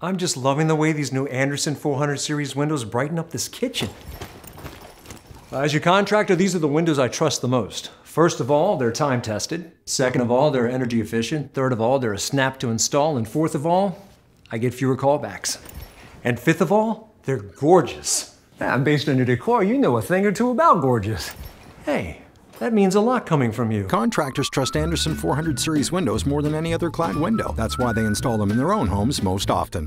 I'm just loving the way these new Andersen 400 series windows brighten up this kitchen. As your contractor, these are the windows I trust the most. First of all, they're time tested. Second of all, they're energy efficient. Third of all, they're a snap to install. And fourth of all, I get fewer callbacks. And fifth of all, they're gorgeous. Yeah, based on your decor, you know a thing or two about gorgeous. Hey, that means a lot coming from you. Contractors trust Andersen 400 series windows more than any other clad window. That's why they install them in their own homes most often.